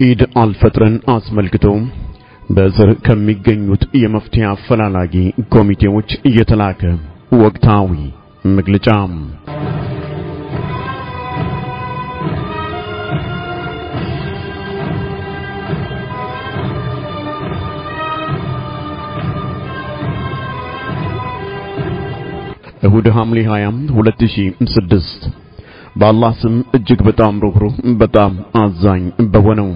ኢድ አልፈጥርን አስመልክቶ በእስር ከሚገኙት የመፍትሄ አፈላላጊ ኮሚቴዎች እየተላከ ወቅታዊ መግለጫ። እሁድ ሐምሌ 20 2006 በአላህ ስም እጅግ በጣም ሩህሩህ በጣም አዛኝ በሆነው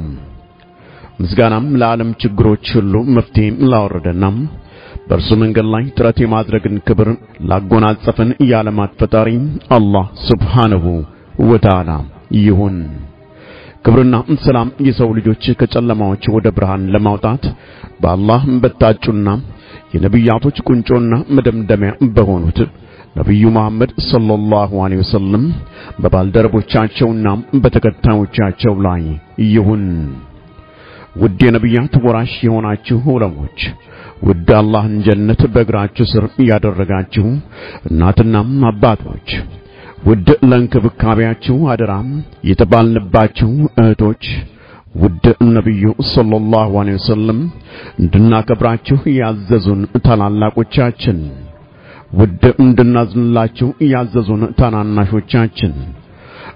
ምስጋናም ለዓለም ችግሮች ሁሉ መፍትሄም ላወረደና በእርሱ መንገድ ላይ ጥረት የማድረግን ክብር ላጎናጸፈን የዓለማት ፈጣሪ አላህ ሱብሓነሁ ወተዓላ ይሁን። ክብርና ሰላም የሰው ልጆች ከጨለማዎች ወደ ብርሃን ለማውጣት በአላህ በታጩና የነቢያቶች ቁንጮና መደምደሚያ በሆኑት ነቢዩ መሐመድ ሰለላሁ ዐለይሂ ወሰለም በባልደረቦቻቸውና በተከታዮቻቸው ላይ ይሁን። ውድ የነቢያት ወራሽ የሆናችሁ ዑለሞች፣ ውድ አላህን ጀነት በእግራችሁ ስር ያደረጋችሁ እናትና አባቶች፣ ውድ ለእንክብካቤያችሁ አደራም የተባልንባችሁ እህቶች፣ ውድ ነቢዩ ሰለላሁ ዐለይሂ ወሰለም እንድናከብራችሁ ያዘዙን ታላላቆቻችን ውድ እንድናዝንላችሁ ያዘዙን ታናናሾቻችን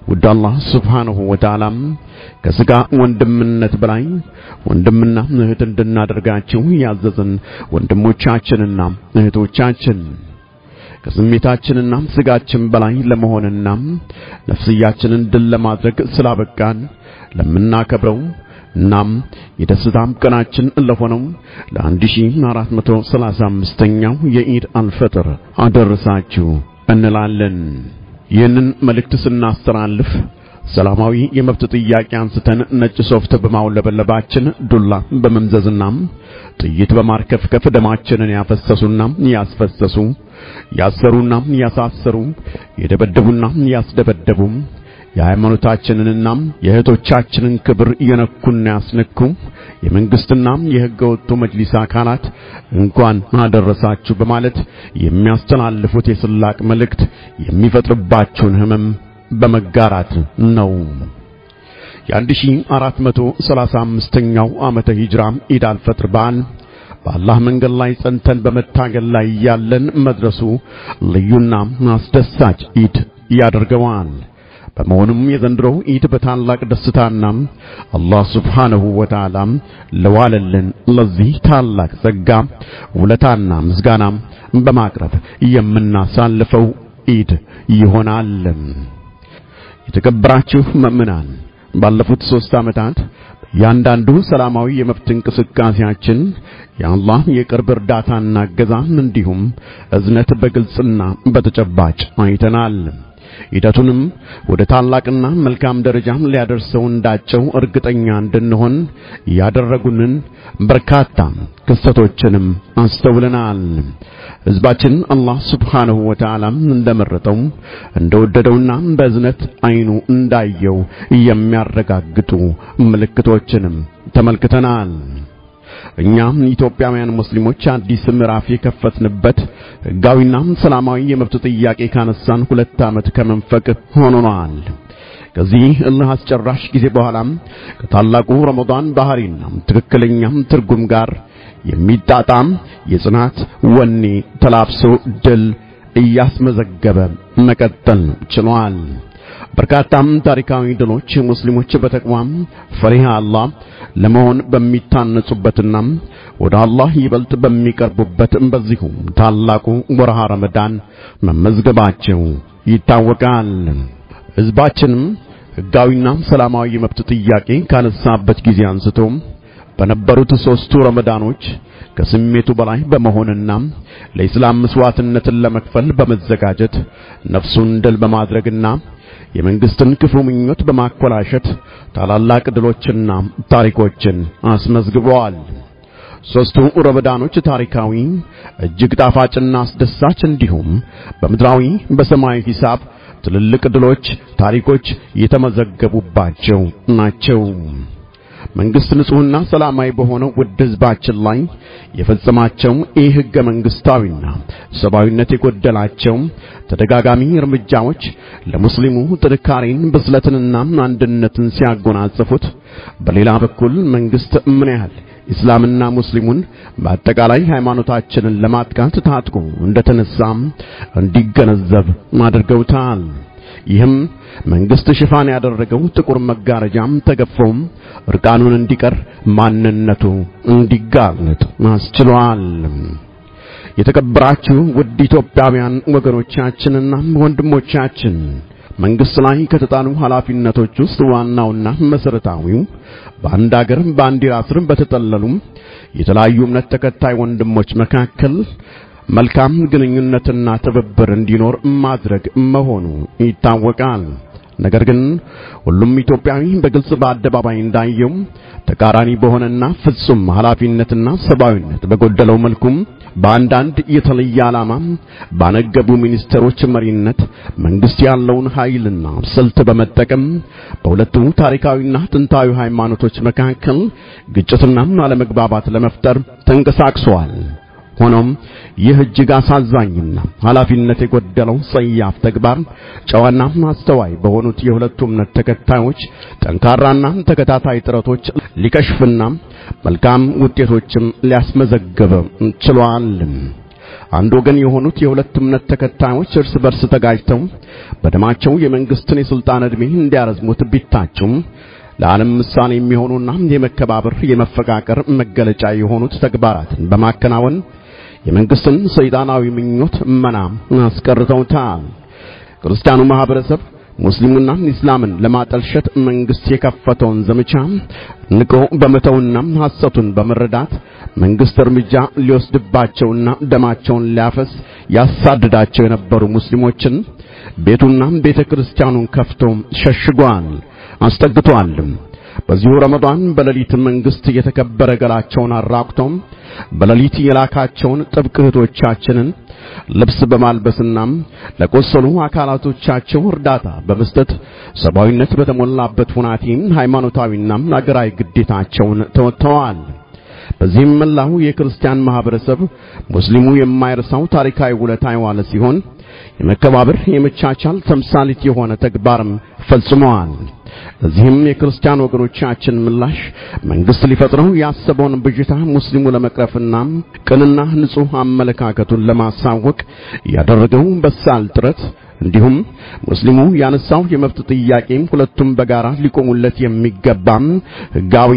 ውድ አላህ ሱብሓነሁ ወተዓላም ከሥጋ ወንድምነት በላይ ወንድምና እህት እንድናደርጋችሁ ያዘዝን ወንድሞቻችንና እህቶቻችን ከስሜታችንና ሥጋችን በላይ ለመሆንና ነፍስያችንን ድል ለማድረግ ስላበቃን ለምናከብረው እናም የደስታም ቀናችን ለሆነው ለ1435ኛው የኢድ አልፈጥር አደረሳችሁ እንላለን። ይህንን መልእክት ስናስተላልፍ ሰላማዊ የመብት ጥያቄ አንስተን ነጭ ሶፍት በማውለበለባችን ዱላ በመምዘዝና ጥይት በማርከፍከፍ ደማችንን ያፈሰሱና ያስፈሰሱ ያሰሩና ያሳሰሩ የደበደቡና ያስደበደቡ የሃይማኖታችንንና የእህቶቻችንን ክብር የነኩና ያስነኩ የመንግስትና የሕገ ወጡ መጅሊስ አካላት እንኳን አደረሳችሁ በማለት የሚያስተላልፉት የስላቅ መልእክት የሚፈጥርባችሁን ሕመም በመጋራት ነው። የ1435ኛው ዓመተ ሂጅራ ኢድ አልፈጥር በዓል በአላህ መንገድ ላይ ጸንተን በመታገል ላይ ያለን መድረሱ ልዩና አስደሳች ኢድ ያደርገዋል። በመሆኑም የዘንድሮው ኢድ በታላቅ ደስታና አላህ ሱብሓነሁ ወተዓላ ለዋለልን ለዚህ ታላቅ ጸጋ ውለታና ምስጋና በማቅረብ የምናሳልፈው ኢድ ይሆናል። የተከበራችሁ ምእምናን ባለፉት ሦስት ዓመታት ያንዳንዱ ሰላማዊ የመብት እንቅስቃሴያችን የአላህ የቅርብ እርዳታና እገዛ እንዲሁም እዝነት በግልጽና በተጨባጭ አይተናል። ሂደቱንም ወደ ታላቅና መልካም ደረጃ ሊያደርሰው እንዳቸው እርግጠኛ እንድንሆን ያደረጉንን በርካታ ክስተቶችንም አስተውለናል። ሕዝባችን አላህ ሱብሓነሁ ወተዓላ እንደመረጠው እንደወደደውና በእዝነት አይኑ እንዳየው የሚያረጋግጡ ምልክቶችንም ተመልክተናል። እኛም ኢትዮጵያውያን ሙስሊሞች አዲስ ምዕራፍ የከፈትንበት ሕጋዊና ሰላማዊ የመብት ጥያቄ ካነሳን ሁለት ዓመት ከመንፈቅ ሆኖናል። ከዚህ እልህ አስጨራሽ ጊዜ በኋላም ከታላቁ ረመዳን ባህሪና ትክክለኛም ትርጉም ጋር የሚጣጣም የጽናት ወኔ ተላብሶ ድል እያስመዘገበ መቀጠል ችሏል። በርካታም ታሪካዊ ድሎች ሙስሊሞች በተቅዋም ፈሪሃ አላህ ለመሆን በሚታነጹበትና ወደ አላህ ይበልጥ በሚቀርቡበት በዚሁ ታላቁ ወርሃ ረመዳን መመዝገባቸው ይታወቃል። ሕዝባችንም ሕጋዊና ሰላማዊ የመብት ጥያቄ ካነሳበት ጊዜ አንስቶ በነበሩት ሦስቱ ረመዳኖች ከስሜቱ በላይ በመሆንና ለኢስላም መስዋዕትነትን ለመክፈል በመዘጋጀት ነፍሱን ድል በማድረግና የመንግስትን ክፉ ምኞት በማኮላሸት ታላላቅ ድሎችና ታሪኮችን አስመዝግበዋል። ሦስቱ ረመዳኖች ታሪካዊ፣ እጅግ ጣፋጭና አስደሳች እንዲሁም በምድራዊ በሰማያዊ ሂሳብ ትልልቅ ድሎች፣ ታሪኮች የተመዘገቡባቸው ናቸው። መንግስት ንጹህና ሰላማዊ በሆነው ውድ ህዝባችን ላይ የፈጸማቸው ይህ ህገ መንግስታዊና ሰብአዊነት የጎደላቸው ተደጋጋሚ እርምጃዎች ለሙስሊሙ ጥንካሬን ብስለትንና አንድነትን ሲያጎናጽፉት፣ በሌላ በኩል መንግስት ምን ያህል ኢስላምና ሙስሊሙን በአጠቃላይ ሃይማኖታችንን ለማጥቃት ታጥቆ እንደተነሳም እንዲገነዘብ አድርገውታል። ይህም መንግስት ሽፋን ያደረገው ጥቁር መጋረጃም ተገፎም እርቃኑን እንዲቀር ማንነቱ እንዲጋለጥ አስችሏል። የተከበራችሁ ውድ ኢትዮጵያውያን ወገኖቻችንና ወንድሞቻችን መንግስት ላይ ከተጣሉ ኃላፊነቶች ውስጥ ዋናውና መሰረታዊው በአንድ አገር ባንዲራ ስር በተጠለሉ የተለያዩ እምነት ተከታይ ወንድሞች መካከል መልካም ግንኙነትና ትብብር እንዲኖር ማድረግ መሆኑ ይታወቃል። ነገር ግን ሁሉም ኢትዮጵያዊ በግልጽ በአደባባይ እንዳየው ተቃራኒ በሆነና ፍጹም ኃላፊነትና ሰብአዊነት በጎደለው መልኩም በአንዳንድ የተለየ ዓላማ ባነገቡ ሚኒስትሮች መሪነት መንግስት ያለውን ኃይልና ስልት በመጠቀም በሁለቱ ታሪካዊና ጥንታዊ ሃይማኖቶች መካከል ግጭትና አለመግባባት ለመፍጠር ተንቀሳቅሰዋል። ሆኖም ይህ እጅግ አሳዛኝና ኃላፊነት የጎደለው ጸያፍ ተግባር ጨዋና አስተዋይ በሆኑት የሁለቱ እምነት ተከታዮች ጠንካራና ተከታታይ ጥረቶች ሊከሽፍና መልካም ውጤቶችም ሊያስመዘግብ ችሏል። አንድ ወገን የሆኑት የሁለት እምነት ተከታዮች እርስ በርስ ተጋጅተው በደማቸው የመንግስትን የስልጣን ዕድሜ እንዲያረዝሙት ቢታጩም ለዓለም ምሳሌ የሚሆኑና የመከባበር የመፈቃቀር መገለጫ የሆኑት ተግባራትን በማከናወን የመንግስትን ሰይጣናዊ ምኞት መናም አስቀርተውታል። ክርስቲያኑ ማህበረሰብ ሙስሊሙና ኢስላምን ለማጠልሸት መንግስት የከፈተውን ዘመቻ ንቆ በመተውና ሐሰቱን በመረዳት መንግስት እርምጃ ሊወስድባቸውና ደማቸውን ሊያፈስ ያሳድዳቸው የነበሩ ሙስሊሞችን ቤቱና ቤተ ክርስቲያኑን ከፍቶ ሸሽጓል፣ አስጠግቷልም። በዚሁ ረመዳን በሌሊት መንግስት የተከበረ ገላቸውን አራቁቶም በሌሊት የላካቸውን ጥብቅ እህቶቻችንን ልብስ በማልበስና ለቆሰሉ አካላቶቻቸው እርዳታ በመስጠት ሰብአዊነት በተሞላበት ሁናቴም ሃይማኖታዊና አገራዊ ግዴታቸውን ተወጥተዋል። በዚህም መላው የክርስቲያን ማህበረሰብ ሙስሊሙ የማይረሳው ታሪካዊ ውለታ የዋለ ሲሆን የመከባበር የመቻቻል ተምሳሌት የሆነ ተግባርም ፈጽመዋል። ለዚህም የክርስቲያን ወገኖቻችን ምላሽ መንግስት ሊፈጥረው ያሰበውን ብዥታ ሙስሊሙ ለመቅረፍና ቅንና ንጹህ አመለካከቱን ለማሳወቅ ያደረገው በሳል ጥረት እንዲሁም ሙስሊሙ ያነሳው የመብት ጥያቄም ሁለቱም በጋራ ሊቆሙለት የሚገባም ህጋዊ፣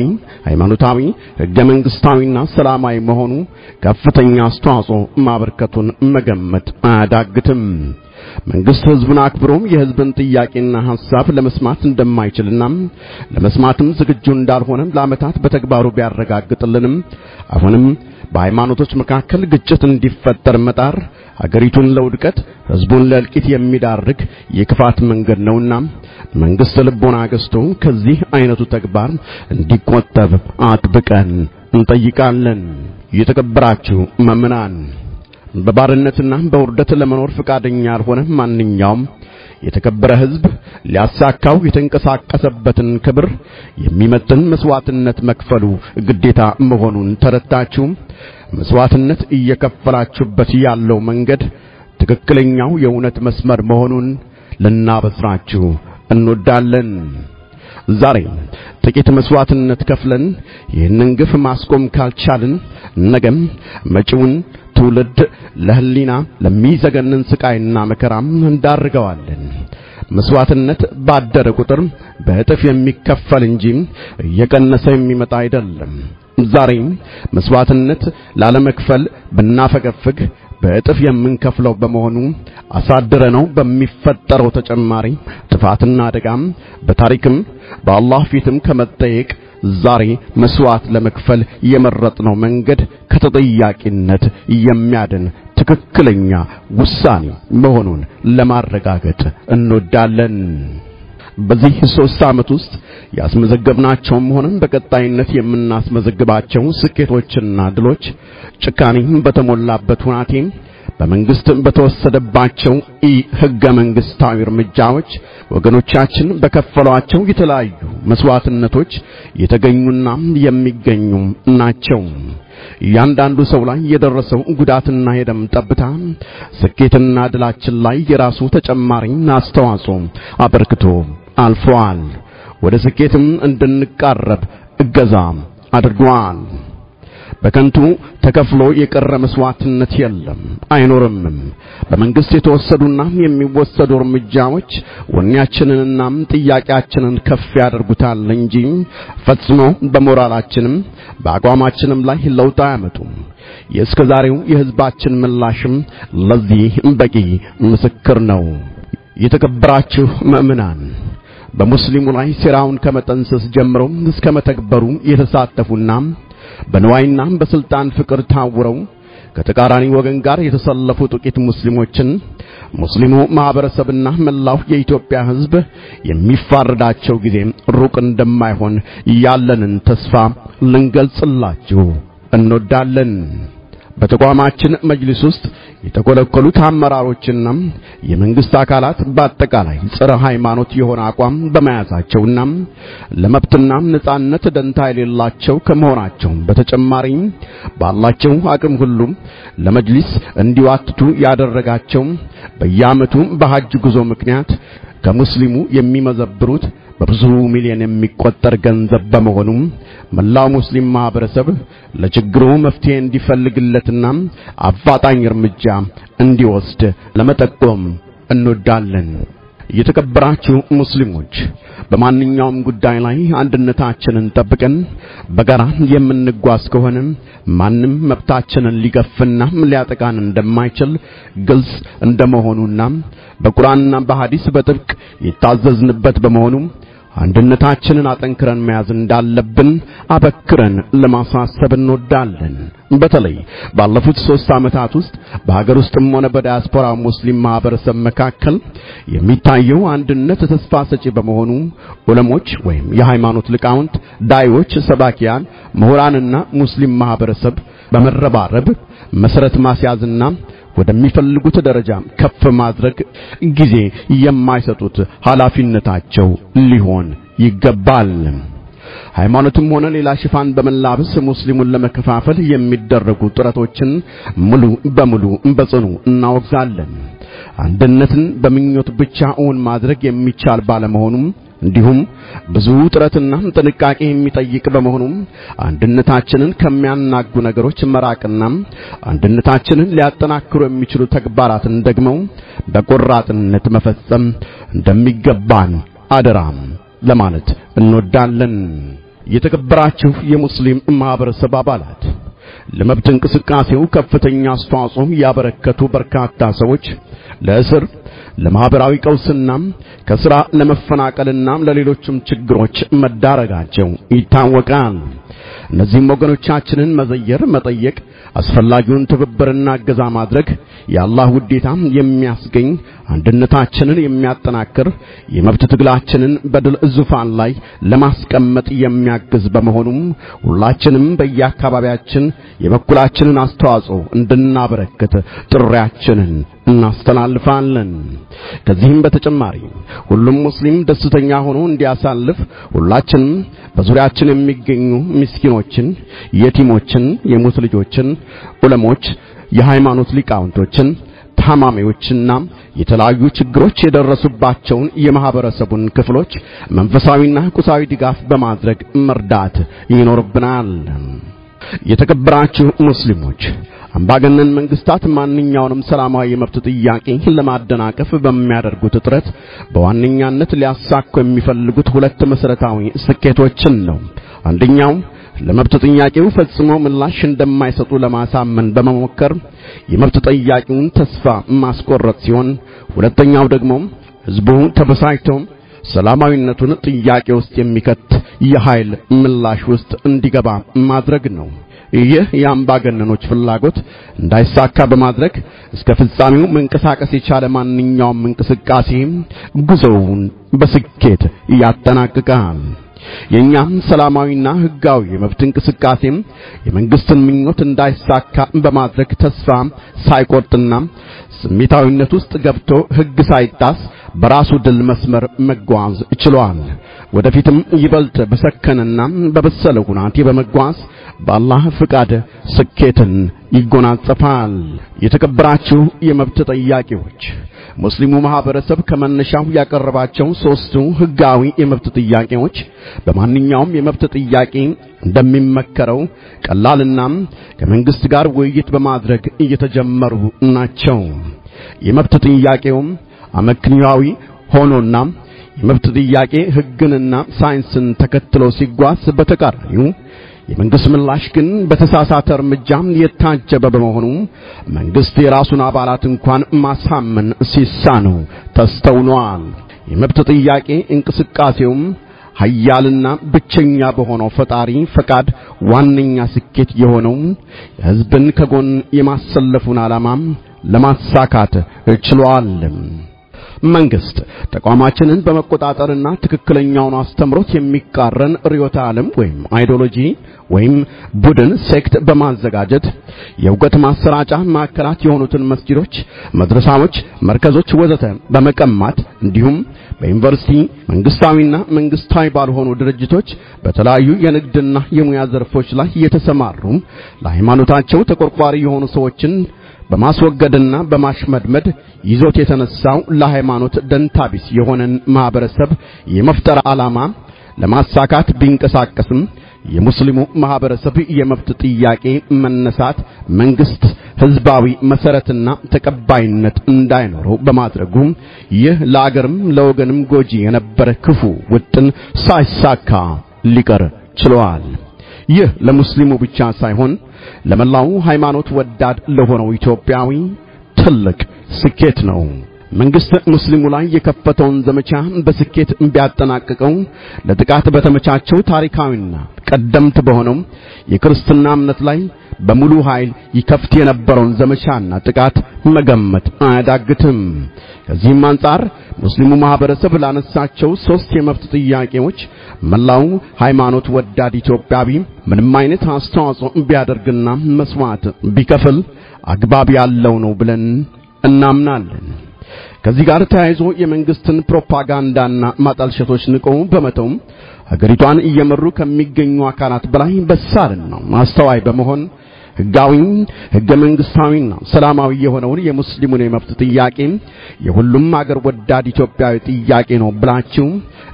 ሃይማኖታዊ፣ ህገ መንግስታዊና ሰላማዊ መሆኑ ከፍተኛ አስተዋጽኦ ማበርከቱን መገመት አያዳግትም። መንግስት ህዝቡን አክብሮም የህዝብን ጥያቄና ሐሳብ ለመስማት እንደማይችልና ለመስማትም ዝግጁ እንዳልሆነ ለዓመታት በተግባሩ ቢያረጋግጥልንም አሁንም በሃይማኖቶች መካከል ግጭት እንዲፈጠር መጣር አገሪቱን ለውድቀት ህዝቡን ለእልቂት የሚዳርግ የክፋት መንገድ ነውና መንግስት ልቦና ገዝቶ ከዚህ አይነቱ ተግባር እንዲቆጠብ አጥብቀን እንጠይቃለን። የተከበራችሁ መምናን በባርነትና በውርደት ለመኖር ፈቃደኛ ያልሆነ ማንኛውም የተከበረ ህዝብ ሊያሳካው የተንቀሳቀሰበትን ክብር የሚመጥን መስዋዕትነት መክፈሉ ግዴታ መሆኑን ተረታችሁ መስዋዕትነት እየከፈላችሁበት ያለው መንገድ ትክክለኛው የእውነት መስመር መሆኑን ልናበስራችሁ እንወዳለን። ዛሬ ጥቂት መስዋዕትነት ከፍለን ይህንን ግፍ ማስቆም ካልቻልን ነገም መጪውን ትውልድ ለህሊና ለሚዘገንን ስቃይና መከራም እንዳርገዋለን። መስዋዕትነት ባደረ ቁጥር በእጥፍ የሚከፈል እንጂ እየቀነሰ የሚመጣ አይደለም። ዛሬም መስዋዕትነት ላለመክፈል ብናፈገፍግ በእጥፍ የምንከፍለው በመሆኑ አሳድረነው በሚፈጠረው ተጨማሪ ጥፋትና አደጋም በታሪክም በአላህ ፊትም ከመጠየቅ ዛሬ መስዋዕት ለመክፈል የመረጥነው መንገድ ከተጠያቂነት የሚያድን ትክክለኛ ውሳኔ መሆኑን ለማረጋገጥ እንወዳለን። በዚህ ሶስት ዓመት ውስጥ ያስመዘገብናቸውም ሆነም በቀጣይነት የምናስመዘግባቸው ስኬቶችና ድሎች ጭካኔ በተሞላበት ሁናቴ በመንግስት በተወሰደባቸው ኢ ህገ መንግስታዊ እርምጃዎች ወገኖቻችን በከፈሏቸው የተለያዩ መስዋዕትነቶች የተገኙና የሚገኙ ናቸው። እያንዳንዱ ሰው ላይ የደረሰው ጉዳትና የደም ጠብታ ስኬትና ድላችን ላይ የራሱ ተጨማሪ አስተዋጽኦ አበርክቶ አልፈዋል። ወደ ስኬትም እንድንቃረብ እገዛ አድርጓል። በከንቱ ተከፍሎ የቀረ መስዋዕትነት የለም አይኖርምም። በመንግስት የተወሰዱና የሚወሰዱ እርምጃዎች ወኔያችንንና ጥያቄያችንን ከፍ ያደርጉታል እንጂ ፈጽሞ በሞራላችንም በአቋማችንም ላይ ለውጥ አያመጡም። የእስከ ዛሬው የህዝባችን ምላሽም ለዚህ በቂ ምስክር ነው። የተከበራችሁ ምእምናን በሙስሊሙ ላይ ሴራውን ከመጠንሰስ ጀምሮ እስከ መተግበሩ የተሳተፉና በንዋይና በስልጣን ፍቅር ታውረው ከተቃራኒ ወገን ጋር የተሰለፉ ጥቂት ሙስሊሞችን ሙስሊሙ ማህበረሰብና መላው የኢትዮጵያ ህዝብ የሚፋረዳቸው ጊዜ ሩቅ እንደማይሆን ያለንን ተስፋ ልንገልጽላችሁ እንወዳለን። በተቋማችን መጅሊስ ውስጥ የተኮለኮሉት አመራሮችና የመንግስት አካላት በአጠቃላይ ጸረ ሃይማኖት የሆነ አቋም በመያዛቸውና ለመብትና ነጻነት ደንታ የሌላቸው ከመሆናቸው በተጨማሪ ባላቸው አቅም ሁሉ ለመጅሊስ እንዲዋትቱ ያደረጋቸው በየዓመቱ በሐጅ ጉዞ ምክንያት ከሙስሊሙ የሚመዘብሩት በብዙ ሚሊዮን የሚቆጠር ገንዘብ በመሆኑ መላው ሙስሊም ማህበረሰብ ለችግሩ መፍትሄ እንዲፈልግለትና አፋጣኝ እርምጃ እንዲወስድ ለመጠቆም እንወዳለን። የተከበራችሁ ሙስሊሞች በማንኛውም ጉዳይ ላይ አንድነታችንን ጠብቀን በጋራ የምንጓዝ ከሆነ ማንም መብታችንን ሊገፍና ሊያጠቃን እንደማይችል ግልጽ እንደመሆኑና በቁርአንና በሐዲስ በጥብቅ የታዘዝንበት በመሆኑ አንድነታችንን አጠንክረን መያዝ እንዳለብን አበክረን ለማሳሰብ እንወዳለን። በተለይ ባለፉት ሦስት ዓመታት ውስጥ በሀገር ውስጥም ሆነ በዲያስፖራ ሙስሊም ማህበረሰብ መካከል የሚታየው አንድነት ተስፋ ሰጪ በመሆኑ ዑለሞች ወይም የሃይማኖት ሊቃውንት፣ ዳዮች፣ ሰባኪያን፣ ምሁራንና ሙስሊም ማህበረሰብ በመረባረብ መሰረት ማስያዝና ወደሚፈልጉት ደረጃ ከፍ ማድረግ ጊዜ የማይሰጡት ኃላፊነታቸው ሊሆን ይገባል። ሃይማኖትም ሆነ ሌላ ሽፋን በመላበስ ሙስሊሙን ለመከፋፈል የሚደረጉ ጥረቶችን ሙሉ በሙሉ በጽኑ እናወግዛለን። አንድነትን በምኞት ብቻ እውን ማድረግ የሚቻል ባለመሆኑም እንዲሁም ብዙ ጥረትና ጥንቃቄ የሚጠይቅ በመሆኑም አንድነታችንን ከሚያናጉ ነገሮች መራቅና አንድነታችንን ሊያጠናክሩ የሚችሉ ተግባራትን ደግሞ በቆራጥነት መፈጸም እንደሚገባን አደራም ለማለት እንወዳለን። የተከበራችሁ የሙስሊም ማህበረሰብ አባላት ለመብት እንቅስቃሴው ከፍተኛ አስተዋጽኦ ያበረከቱ በርካታ ሰዎች ለእስር ለማህበራዊ ቀውስና ከስራ ለመፈናቀልና ለሌሎችም ችግሮች መዳረጋቸው ይታወቃል። እነዚህም ወገኖቻችንን መዘየር፣ መጠየቅ፣ አስፈላጊውን ትብብርና እገዛ ማድረግ የአላህ ውዴታ የሚያስገኝ አንድነታችንን የሚያጠናክር የመብት ትግላችንን በድል ዙፋን ላይ ለማስቀመጥ የሚያግዝ በመሆኑም ሁላችንም በየአካባቢያችን የበኩላችንን አስተዋጽኦ እንድናበረክት ጥሪያችንን እናስተላልፋለን። ከዚህም በተጨማሪ ሁሉም ሙስሊም ደስተኛ ሆኖ እንዲያሳልፍ ሁላችንም በዙሪያችን የሚገኙ ምስኪኖችን፣ የቲሞችን፣ የሙት ልጆችን፣ ዑለሞች፣ የሃይማኖት ሊቃውንቶችን ታማሚዎችና የተለያዩ ችግሮች የደረሱባቸውን የማህበረሰቡን ክፍሎች መንፈሳዊና ቁሳዊ ድጋፍ በማድረግ መርዳት ይኖርብናል። የተከበራችሁ ሙስሊሞች አምባገነን መንግስታት ማንኛውንም ሰላማዊ የመብት ጥያቄ ለማደናቀፍ በሚያደርጉት ጥረት በዋነኛነት ሊያሳኩ የሚፈልጉት ሁለት መሰረታዊ ስኬቶችን ነው። አንደኛው ለመብት ጥያቄው ፈጽሞ ምላሽ እንደማይሰጡ ለማሳመን በመሞከር የመብት ጠያቂውን ተስፋ ማስቆረጥ ሲሆን፣ ሁለተኛው ደግሞ ህዝቡ ተበሳጭቶ ሰላማዊነቱን ጥያቄ ውስጥ የሚከት የኃይል ምላሽ ውስጥ እንዲገባ ማድረግ ነው። ይህ የአምባገነኖች ፍላጎት እንዳይሳካ በማድረግ እስከ ፍጻሜው መንቀሳቀስ የቻለ ማንኛውም እንቅስቃሴ ጉዞውን በስኬት ያጠናቅቃል። የኛም ሰላማዊና ህጋዊ የመብት እንቅስቃሴም የመንግስትን ምኞት እንዳይሳካ በማድረግ ተስፋ ሳይቆርጥና ስሜታዊነት ውስጥ ገብቶ ህግ ሳይጣስ በራሱ ድል መስመር መጓዝ ችሏል። ወደፊትም ይበልጥ በሰከነና በበሰለ ሁናቴ በመጓዝ በአላህ ፍቃድ ስኬትን ይጎናጸፋል። የተከበራችሁ የመብት ጠያቂዎች ሙስሊሙ ማህበረሰብ ከመነሻው ያቀረባቸው ሶስቱ ህጋዊ የመብት ጥያቄዎች በማንኛውም የመብት ጥያቄ እንደሚመከረው ቀላልና ከመንግስት ጋር ውይይት በማድረግ እየተጀመሩ ናቸው። የመብት ጥያቄውም አመክንያዊ ሆኖና የመብት ጥያቄ ህግንና ሳይንስን ተከትሎ ሲጓዝ በተቃራኒው የመንግስት ምላሽ ግን በተሳሳተ እርምጃ የታጀበ በመሆኑ መንግስት የራሱን አባላት እንኳን ማሳመን ሲሳነው ተስተውሏል። የመብት ጥያቄ እንቅስቃሴውም ኃያልና ብቸኛ በሆነው ፈጣሪ ፈቃድ ዋነኛ ስኬት የሆነው ህዝብን ከጎን የማሰለፉን ዓላማም ለማሳካት ችሏል። መንግስት። ተቋማችንን በመቆጣጠርና ትክክለኛውን አስተምሮት የሚቃረን ርዕዮተ ዓለም ወይም ideology ወይም ቡድን sect በማዘጋጀት የእውቀት ማሰራጫ ማዕከላት የሆኑትን መስጊዶች፣ መድረሳዎች፣ መርከዞች ወዘተ በመቀማት እንዲሁም በዩኒቨርሲቲ መንግስታዊና መንግስታዊ ባልሆኑ ድርጅቶች በተለያዩ የንግድና የሙያ ዘርፎች ላይ የተሰማሩ ለሃይማኖታቸው ተቆርቋሪ የሆኑ ሰዎችን በማስወገድና በማሽመድመድ ይዞት የተነሳው ለሃይማኖት ደንታቢስ የሆነን ማህበረሰብ የመፍጠር ዓላማ ለማሳካት ቢንቀሳቀስም የሙስሊሙ ማህበረሰብ የመብት ጥያቄ መነሳት መንግስት ህዝባዊ መሰረትና ተቀባይነት እንዳይኖረው በማድረጉ ይህ ለአገርም ለወገንም ጎጂ የነበረ ክፉ ውጥን ሳይሳካ ሊቀር ችሏል። ይህ ለሙስሊሙ ብቻ ሳይሆን ለመላው ሃይማኖት ወዳድ ለሆነው ኢትዮጵያዊ ትልቅ ስኬት ነው። መንግስት ሙስሊሙ ላይ የከፈተውን ዘመቻ በስኬት ቢያጠናቅቀው ለጥቃት በተመቻቸው ታሪካዊና ቀደምት በሆነው የክርስትና እምነት ላይ በሙሉ ኃይል ይከፍት የነበረውን ዘመቻና ጥቃት መገመት አያዳግትም። ከዚህም አንጻር ሙስሊሙ ማህበረሰብ ላነሳቸው ሶስት የመብት ጥያቄዎች መላው ሃይማኖት ወዳድ ኢትዮጵያዊ ምንም አይነት አስተዋጽኦ ቢያደርግና መስዋዕት ቢከፍል አግባብ ያለው ነው ብለን እናምናለን። ከዚህ ጋር ተያይዞ የመንግስትን ፕሮፓጋንዳና ማጠልሸቶች ንቆ በመተው ሀገሪቷን እየመሩ ከሚገኙ አካላት በላይ በሳልና አስተዋይ በመሆን ህጋዊ ህገ መንግስታዊና ሰላማዊ የሆነውን የሙስሊሙን የመብት ጥያቄ የሁሉም አገር ወዳድ ኢትዮጵያዊ ጥያቄ ነው ብላችሁ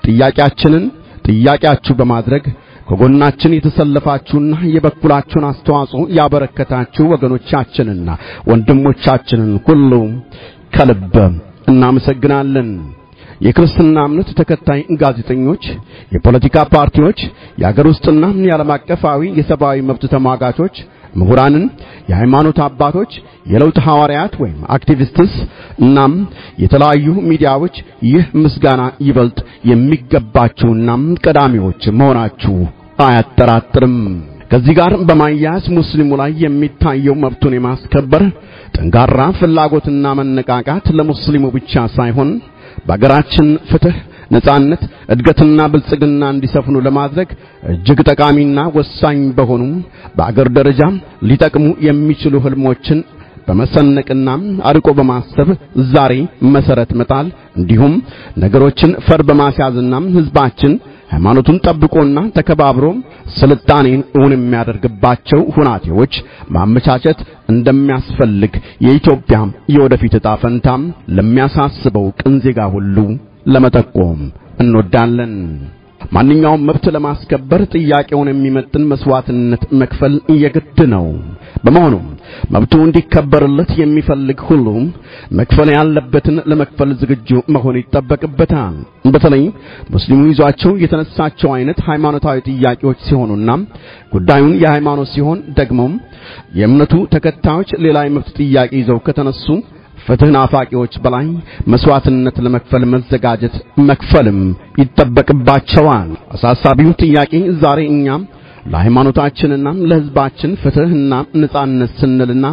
ጥያቄያችንን ጥያቄያችሁ በማድረግ ከጎናችን የተሰለፋችሁና የበኩላችሁን አስተዋጽኦ ያበረከታችሁ ወገኖቻችንና ወንድሞቻችንን ሁሉ ከልብ እናመሰግናለን። የክርስትና እምነት ተከታይ ጋዜጠኞች፣ የፖለቲካ ፓርቲዎች፣ የአገር ውስጥና የዓለም አቀፋዊ የሰብአዊ መብት ተሟጋቾች፣ ምሁራንን፣ የሃይማኖት አባቶች፣ የለውጥ ሐዋርያት ወይም አክቲቪስትስ እናም የተለያዩ ሚዲያዎች ይህ ምስጋና ይበልጥ የሚገባችሁና ቀዳሚዎች መሆናችሁ አያጠራጥርም። ከዚህ ጋር በማያያዝ ሙስሊሙ ላይ የሚታየው መብቱን የማስከበር ጠንካራ ፍላጎትና መነቃቃት ለሙስሊሙ ብቻ ሳይሆን በአገራችን ፍትህ፣ ነጻነት፣ እድገትና ብልጽግና እንዲሰፍኑ ለማድረግ እጅግ ጠቃሚና ወሳኝ በሆኑ በአገር ደረጃ ሊጠቅሙ የሚችሉ ህልሞችን በመሰነቅና አርቆ በማሰብ ዛሬ መሰረት መጣል እንዲሁም ነገሮችን ፈር በማስያዝና ህዝባችን ሃይማኖቱን ጠብቆና ተከባብሮ ስልጣኔን እውን የሚያደርግባቸው ሁናቴዎች ማመቻቸት እንደሚያስፈልግ የኢትዮጵያ የወደፊት ዕጣ ፈንታም ለሚያሳስበው ቅን ዜጋ ሁሉ ለመጠቆም እንወዳለን። ማንኛውም መብት ለማስከበር ጥያቄውን የሚመጥን መስዋዕትነት መክፈል የግድ ነው። በመሆኑም መብቱ እንዲከበርለት የሚፈልግ ሁሉ መክፈል ያለበትን ለመክፈል ዝግጁ መሆን ይጠበቅበታል። በተለይ ሙስሊሙ ይዟቸው የተነሳቸው አይነት ሃይማኖታዊ ጥያቄዎች ሲሆኑና ጉዳዩን የሃይማኖት ሲሆን ደግሞም የእምነቱ ተከታዮች ሌላ የመብት ጥያቄ ይዘው ከተነሱ ፍትህ ናፋቂዎች በላይ መስዋዕትነት ለመክፈል መዘጋጀት መክፈልም ይጠበቅባቸዋል። አሳሳቢው ጥያቄ ዛሬ እኛም ለሃይማኖታችንና ለሕዝባችን ፍትህና ነጻነት ስንልና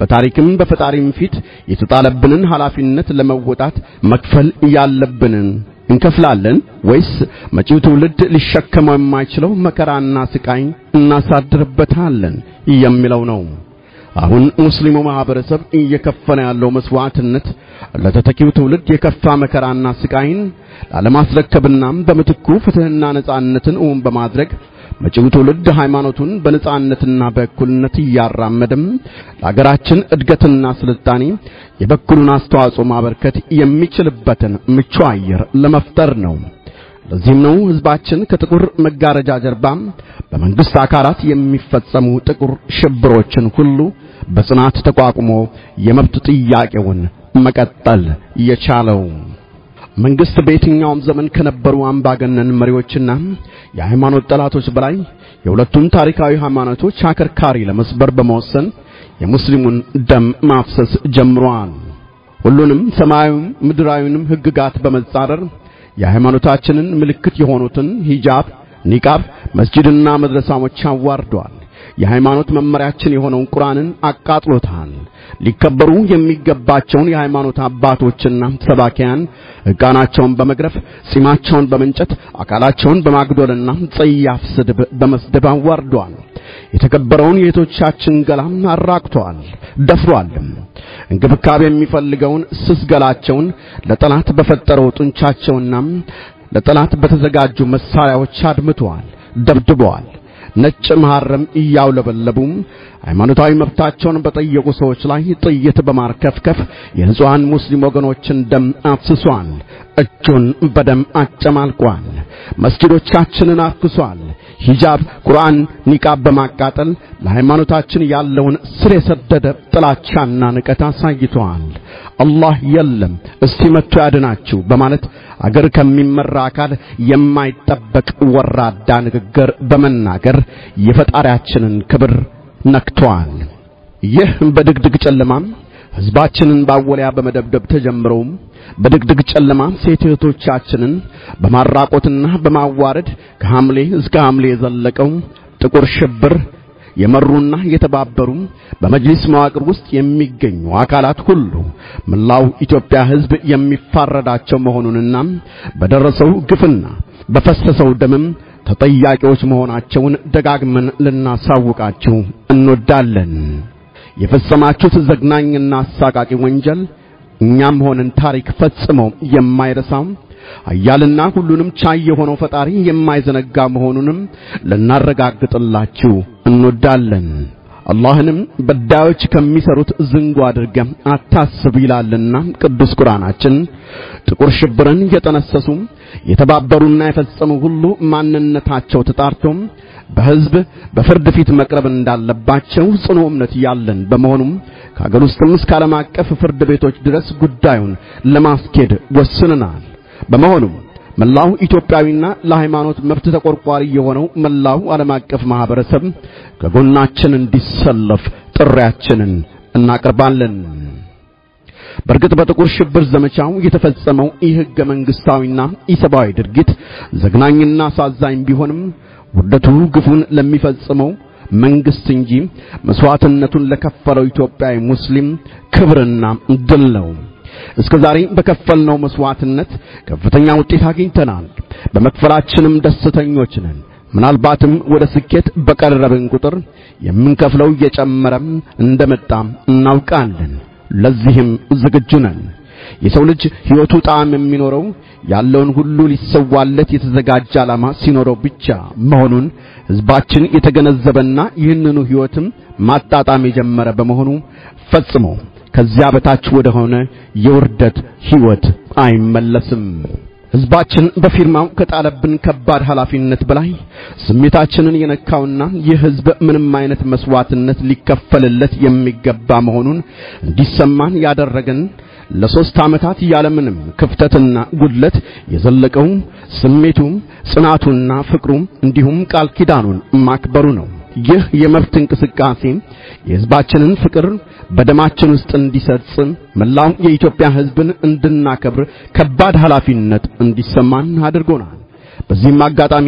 በታሪክም በፈጣሪም ፊት የተጣለብንን ኃላፊነት ለመወጣት መክፈል ያለብንን እንከፍላለን ወይስ መጪው ትውልድ ሊሸከመው የማይችለው መከራና ስቃይ እናሳድርበታለን የሚለው ነው። አሁን ሙስሊሙ ማህበረሰብ እየከፈለ ያለው መስዋዕትነት ለተተኪው ትውልድ የከፋ መከራና ስቃይን ላለማስረከብና በምትኩ ፍትህና ነጻነትን እውን በማድረግ መጪው ትውልድ ሃይማኖቱን በነጻነትና በእኩልነት እያራመደም ለሀገራችን እድገትና ስልጣኔ የበኩሉን አስተዋጽኦ ማበርከት የሚችልበትን ምቹ አየር ለመፍጠር ነው። ለዚህም ነው ህዝባችን ከጥቁር መጋረጃ ጀርባ በመንግስት አካላት የሚፈጸሙ ጥቁር ሽብሮችን ሁሉ በጽናት ተቋቁሞ የመብት ጥያቄውን መቀጠል የቻለው። መንግስት በየትኛውም ዘመን ከነበሩ አምባገነን መሪዎችና የሃይማኖት ጠላቶች በላይ የሁለቱም ታሪካዊ ሃይማኖቶች አከርካሪ ለመስበር በመወሰን የሙስሊሙን ደም ማፍሰስ ጀምሯል። ሁሉንም ሰማያዊም ምድራዊንም ህግጋት በመጻረር የሃይማኖታችንን ምልክት የሆኑትን ሂጃብ፣ ኒቃብ፣ መስጂድና መድረሳዎች አዋርዷል። የሃይማኖት መመሪያችን የሆነውን ቁርአንን አቃጥሎታል። ሊከበሩ የሚገባቸውን የሃይማኖት አባቶችና ሰባኪያን ሕጋናቸውን በመግረፍ ጺማቸውን በመንጨት አካላቸውን በማግዶልና ጸያፍ ስድብ በመስደብ አዋርዷል። የተከበረውን የእህቶቻችን ገላም አራቅቷል፣ ደፍሯልም። እንክብካቤ የሚፈልገውን ስስ ገላቸውን ለጠላት በፈጠረው ጡንቻቸውና ለጠላት በተዘጋጁ መሳሪያዎች አድምተዋል፣ ደብድበዋል። ነጭ መሐረም እያውለበለቡም ሃይማኖታዊ መብታቸውን በጠየቁ ሰዎች ላይ ጥይት በማርከፍከፍ የንጹሐን ሙስሊም ወገኖችን ደም አፍስሷል። እጁን በደም አጨማልቋል። መስጊዶቻችንን አፍሷል። ሂጃብ፣ ቁርአን፣ ኒቃብ በማቃጠል ለሃይማኖታችን ያለውን ስር የሰደደ ጥላቻና ንቀት አሳይቷል። አላህ የለም እስቲ መጥቶ ያድናችሁ በማለት አገር ከሚመራ አካል የማይጠበቅ ወራዳ ንግግር በመናገር የፈጣሪያችንን ክብር ነክቷል። ይህ በድግድግ ጨለማም ሕዝባችንን ባወሊያ በመደብደብ ተጀምረውም በድግድግ ጨለማ ሴት እህቶቻችንን በማራቆትና በማዋረድ ከሐምሌ እስከ ሐምሌ የዘለቀው ጥቁር ሽብር የመሩና የተባበሩ በመጅሊስ መዋቅር ውስጥ የሚገኙ አካላት ሁሉ መላው ኢትዮጵያ ሕዝብ የሚፋረዳቸው መሆኑንና በደረሰው ግፍና በፈሰሰው ደምም ተጠያቂዎች መሆናቸውን ደጋግመን ልናሳውቃችሁ እንወዳለን። የፈጸማችሁት ዘግናኝና አሳቃቂ ወንጀል እኛም ሆነን ታሪክ ፈጽሞ የማይረሳው ኃያልና ሁሉንም ቻይ የሆነው ፈጣሪ የማይዘነጋ መሆኑንም ልናረጋግጥላችሁ እንወዳለን። አላህንም በዳዮች ከሚሰሩት ዝንጉ አድርገህ አታስብ ይላልና ቅዱስ ቁርአናችን። ጥቁር ሽብርን የጠነሰሱ የተባበሩና የፈጸሙ ሁሉ ማንነታቸው ተጣርቶም በሕዝብ በፍርድ ፊት መቅረብ እንዳለባቸው ጽኑ እምነት ያለን በመሆኑም ከአገር ውስጥም እስከ ዓለም አቀፍ ፍርድ ቤቶች ድረስ ጉዳዩን ለማስኬድ ወስነናል። በመሆኑም መላው ኢትዮጵያዊና ለሃይማኖት መብት ተቆርቋሪ የሆነው መላው ዓለም አቀፍ ማህበረሰብ ከጎናችን እንዲሰለፍ ጥሪያችንን እናቀርባለን። በእርግጥ በጥቁር ሽብር ዘመቻው የተፈጸመው ይህ ሕገ መንግሥታዊና ኢሰብአዊ ድርጊት ዘግናኝና አሳዛኝ ቢሆንም ውርደቱ ግፉን ለሚፈጽመው መንግስት እንጂ መስዋዕትነቱን ለከፈለው ኢትዮጵያዊ ሙስሊም ክብርና ድል ነው። እስከ ዛሬ በከፈልነው መስዋዕትነት ከፍተኛ ውጤት አግኝተናል። በመክፈላችንም ደስተኞች ነን። ምናልባትም ወደ ስኬት በቀረብን ቁጥር የምንከፍለው እየጨመረም እንደመጣም እናውቃለን። ለዚህም ዝግጁ ነን። የሰው ልጅ ሕይወቱ ጣዕም የሚኖረው ያለውን ሁሉ ሊሰዋለት የተዘጋጀ ዓላማ ሲኖረው ብቻ መሆኑን ሕዝባችን የተገነዘበና ይህንኑ ሕይወትም ማጣጣም የጀመረ በመሆኑ ፈጽሞ ከዚያ በታች ወደ ሆነ የውርደት ሕይወት አይመለስም። ሕዝባችን በፊርማው ከጣለብን ከባድ ኃላፊነት በላይ ስሜታችንን የነካውና ይህ ሕዝብ ምንም አይነት መስዋዕትነት ሊከፈልለት የሚገባ መሆኑን እንዲሰማን ያደረገን ለሶስት ዓመታት ያለምንም ክፍተትና ጉድለት የዘለቀው ስሜቱም ጽናቱና ፍቅሩም እንዲሁም ቃል ኪዳኑን ማክበሩ ነው። ይህ የመብት እንቅስቃሴ የሕዝባችንን ፍቅር በደማችን ውስጥ እንዲሰርጽ መላው የኢትዮጵያ ሕዝብን እንድናከብር ከባድ ኃላፊነት እንዲሰማን አድርጎናል። በዚህም አጋጣሚ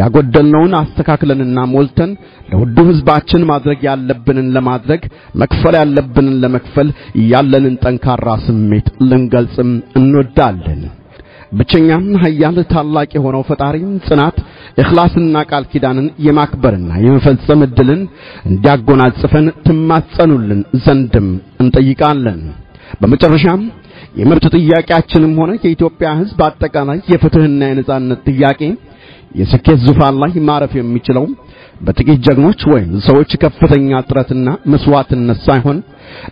ያጎደልነውን አስተካክለንና ሞልተን ለውዱ ሕዝባችን ማድረግ ያለብንን ለማድረግ መክፈል ያለብንን ለመክፈል ያለንን ጠንካራ ስሜት ልንገልጽም እንወዳለን። ብቸኛም ኃያል ታላቅ የሆነው ፈጣሪ ጽናት፣ ኢኽላስና ቃል ኪዳንን የማክበርና የመፈጸም ዕድልን እንዲያጎናጽፈን ትማጸኑልን ዘንድም እንጠይቃለን። በመጨረሻም የመብት ጥያቄያችንም ሆነ የኢትዮጵያ ሕዝብ አጠቃላይ የፍትህና የነጻነት ጥያቄ የስኬት ዙፋን ላይ ማረፍ የሚችለው በጥቂት ጀግኖች ወይም ሰዎች ከፍተኛ ጥረትና መስዋዕትነት ሳይሆን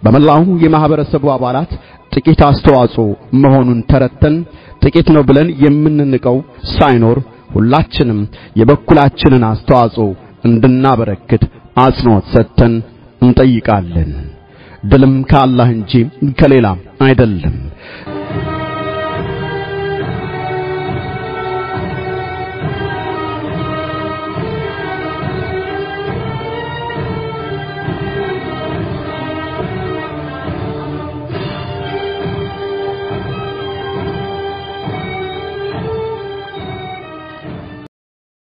በመላው የማህበረሰቡ አባላት ጥቂት አስተዋጽኦ መሆኑን ተረተን ጥቂት ነው ብለን የምንንቀው ሳይኖር ሁላችንም የበኩላችንን አስተዋጽኦ እንድናበረክት አጽንኦት ሰጥተን እንጠይቃለን። ድልም ከአላህ እንጂ ከሌላ አይደለም።